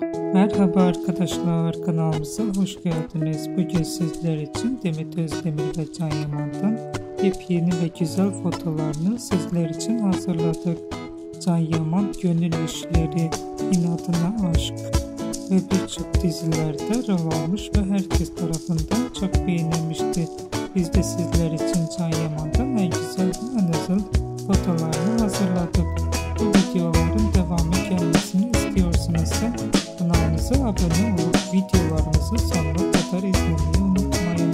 Merhaba arkadaşlar kanalımıza hoş geldiniz. Bugün sizler için Demet Özdemir ve Can Yaman'dan yepyeni ve güzel fotolarını sizler için hazırladık. Can Yaman Gönül İşleri, İnadına Aşk ve birçok dizilerde rol almış ve herkes tarafından çok beğenilmişti. Biz de sizler için Can Yaman'dan en güzel kanalımıza abone olup videolarımızı sonuna kadar izlemeyi unutmayın.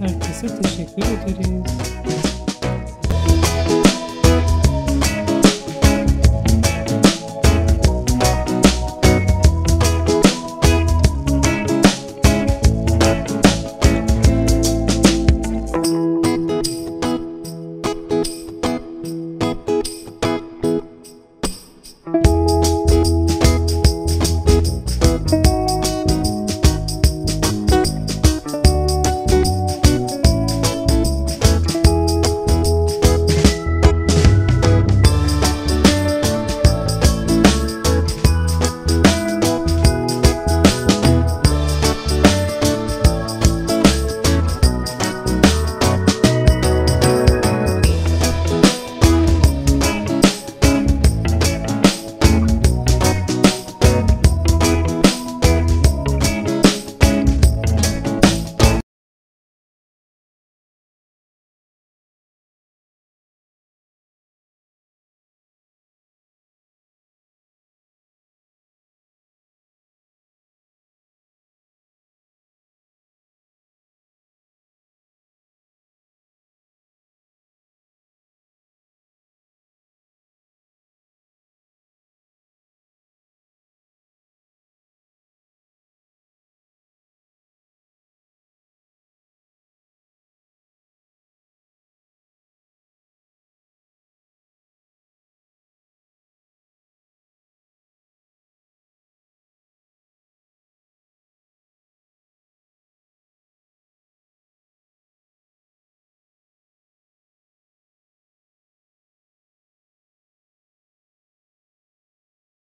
Herkese teşekkür ederiz.